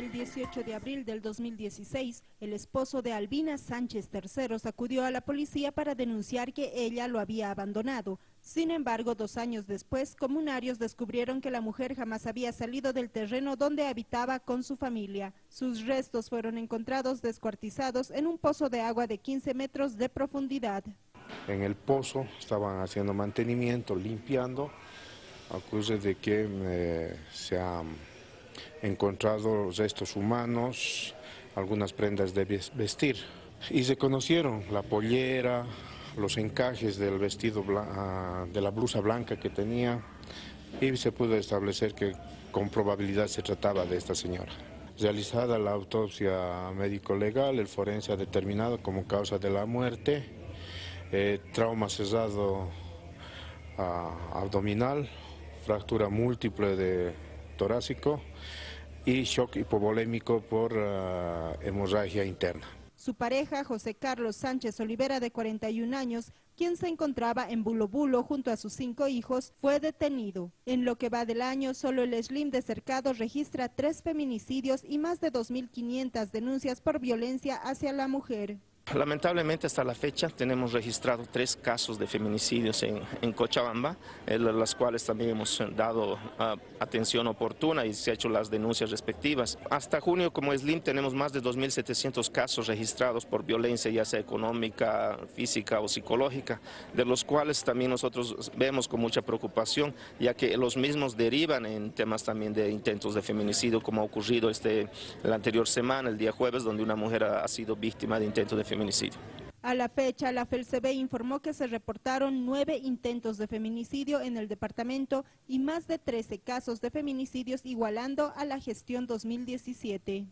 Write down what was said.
El 18 de abril del 2016, el esposo de Albina Sánchez III acudió a la policía para denunciar que ella lo había abandonado. Sin embargo, dos años después, comunarios descubrieron que la mujer jamás había salido del terreno donde habitaba con su familia. Sus restos fueron encontrados descuartizados en un pozo de agua de 15 metros de profundidad. En el pozo estaban haciendo mantenimiento, limpiando, acusa de que eh, se han encontrado restos humanos, algunas prendas de vestir. Y se conocieron la pollera, los encajes del vestido, ah, de la blusa blanca que tenía y se pudo establecer que con probabilidad se trataba de esta señora. Realizada la autopsia médico-legal, el forense ha determinado como causa de la muerte eh, trauma cesado ah, abdominal, fractura múltiple de torácico y shock hipovolémico por ah, hemorragia interna. Su pareja, José Carlos Sánchez Olivera, de 41 años, quien se encontraba en Bulo Bulo junto a sus cinco hijos, fue detenido. En lo que va del año, solo el Slim de Cercado registra tres feminicidios y más de 2.500 denuncias por violencia hacia la mujer. Lamentablemente hasta la fecha tenemos registrado tres casos de feminicidios en, Cochabamba, en las cuales también hemos dado ah, atención oportuna y se han hecho las denuncias respectivas. Hasta junio como SLIM tenemos más de 2.700 casos registrados por violencia ya sea económica, física o psicológica, de los cuales también nosotros vemos con mucha preocupación ya que los mismos derivan en temas también de intentos de feminicidio como ha ocurrido este, la anterior semana, el día jueves, donde una mujer ha, sido víctima de intentos de a la fecha, la FELCB informó que se reportaron nueve intentos de feminicidio en el departamento y más de 13 casos de feminicidios igualando a la gestión 2017.